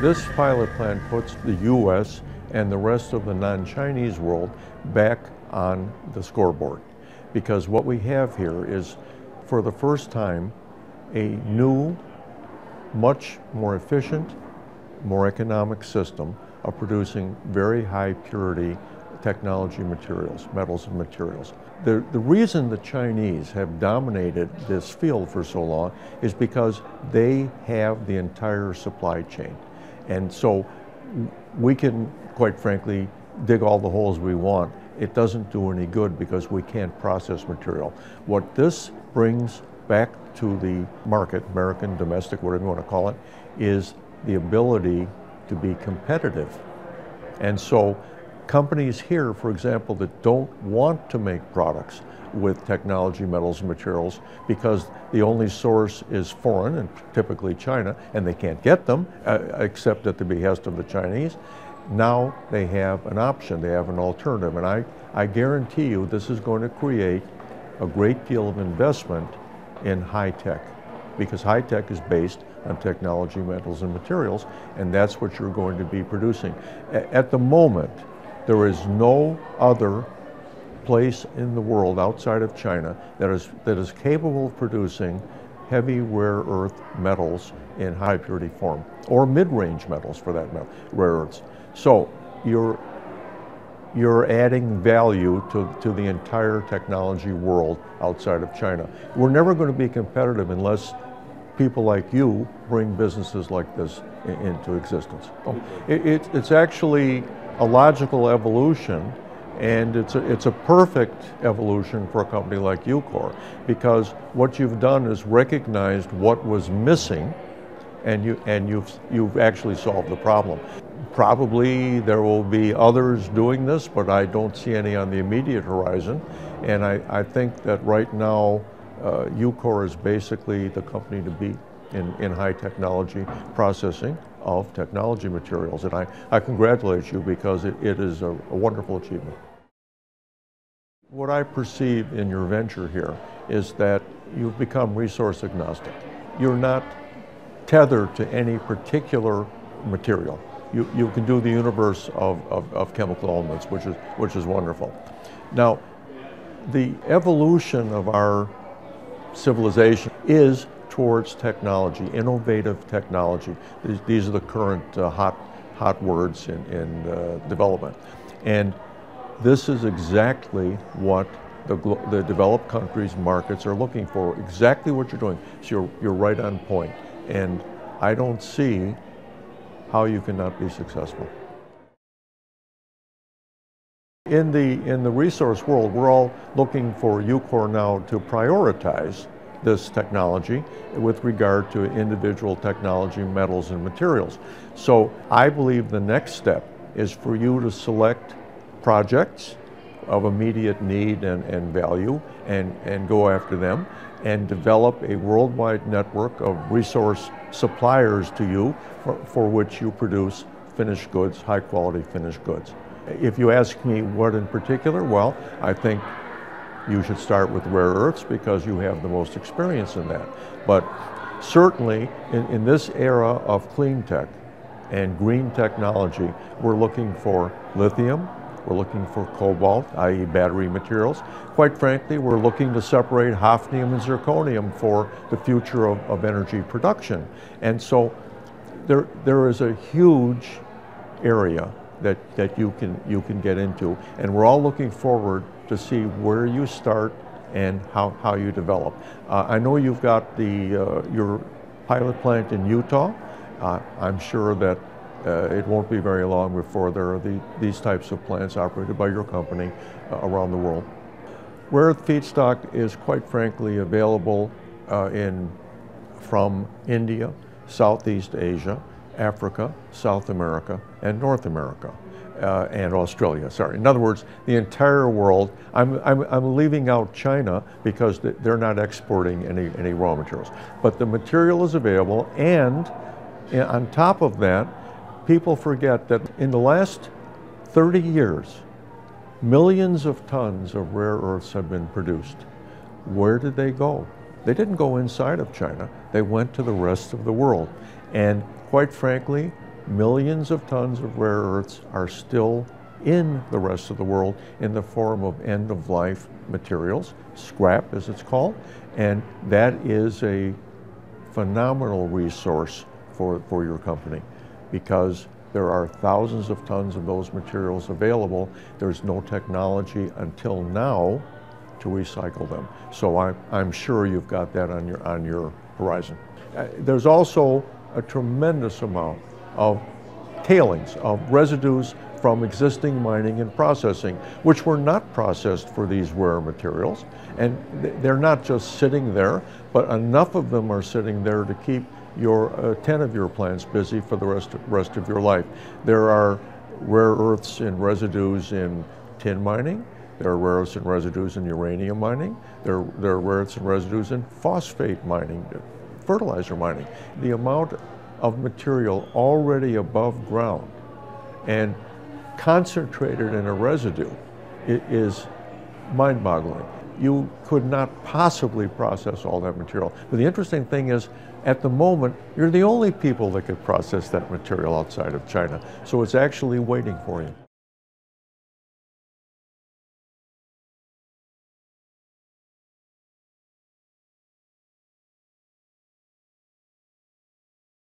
This pilot plant puts the U.S. and the rest of the non-Chinese world back on the scoreboard. Because what we have here is, for the first time, a new, much more efficient, more economic system of producing very high purity technology materials, metals and materials. The, the reason the Chinese have dominated this field for so long is because they have the entire supply chain. And so we can, quite frankly, dig all the holes we want. It doesn't do any good because we can't process material. What this brings back to the market, American, domestic, whatever you want to call it, is the ability to be competitive. And so companies here, for example, that don't want to make products with technology, metals, and materials because the only source is foreign and typically China, and they can't get them uh, except at the behest of the Chinese. Now they have an option, they have an alternative, and I, I guarantee you this is going to create a great deal of investment in high tech because high tech is based on technology, metals, and materials, and that's what you're going to be producing. A at the moment, there is no other place in the world outside of China that is, that is capable of producing heavy rare earth metals in high purity form, or mid-range metals for that matter, rare earths. So you're, you're adding value to, to the entire technology world outside of China. We're never going to be competitive unless people like you bring businesses like this in, into existence. Oh. It, it, it's actually a logical evolution and it's a, it's a perfect evolution for a company like Ucore because what you've done is recognized what was missing and, you, and you've, you've actually solved the problem. Probably there will be others doing this, but I don't see any on the immediate horizon. And I, I think that right now, uh, Ucore is basically the company to beat in, in high technology processing of technology materials. And I, I congratulate you because it, it is a, a wonderful achievement. What I perceive in your venture here is that you've become resource agnostic. You're not tethered to any particular material. You, you can do the universe of, of, of chemical elements, which is, which is wonderful. Now, the evolution of our civilization is towards technology, innovative technology. These, these are the current uh, hot, hot words in, in uh, development. And this is exactly what the, the, developed countries' markets are looking for, exactly what you're doing. So you're, you're right on point. And I don't see how you cannot be successful. In the, in the resource world, we're all looking for Ucore now to prioritize this technology with regard to individual technology, metals, and materials. So I believe the next step is for you to select projects of immediate need and, and value and, and go after them and develop a worldwide network of resource suppliers to you for, for which you produce finished goods, high quality finished goods. If you ask me what in particular, well, I think you should start with rare earths because you have the most experience in that. But certainly in, in this era of clean tech and green technology, we're looking for lithium, we're looking for cobalt, i.e. battery materials. Quite frankly, we're looking to separate hafnium and zirconium for the future of, of energy production. And so there, there is a huge area that, that you, can, you can get into. And we're all looking forward to see where you start and how, how you develop. Uh, I know you've got the, uh, your pilot plant in Utah. Uh, I'm sure that uh, it won't be very long before there are the, these types of plants operated by your company uh, around the world. Earth feedstock is quite frankly available uh, in, from India, Southeast Asia, Africa, South America, and North America. Uh, and Australia, sorry. In other words, the entire world. I'm, I'm, I'm leaving out China because they're not exporting any, any raw materials. But the material is available, and on top of that, people forget that in the last 30 years, millions of tons of rare earths have been produced. Where did they go? They didn't go inside of China. They went to the rest of the world. And quite frankly, millions of tons of rare earths are still in the rest of the world in the form of end of life materials, scrap as it's called, and that is a phenomenal resource for, for your company because there are thousands of tons of those materials available. There's no technology until now to recycle them. So I'm, I'm sure you've got that on your, on your horizon. Uh, there's also a tremendous amount of tailings, of residues from existing mining and processing, which were not processed for these rare materials. And they're not just sitting there, but enough of them are sitting there to keep your uh, 10 of your plants busy for the rest of, rest of your life. There are rare earths and residues in tin mining. There are rare earths and residues in uranium mining. There, there are rare earths and residues in phosphate mining, fertilizer mining. The amount of material already above ground and concentrated in a residue is mind-boggling. You could not possibly process all that material. But the interesting thing is, at the moment, you're the only people that could process that material outside of China. So it's actually waiting for you.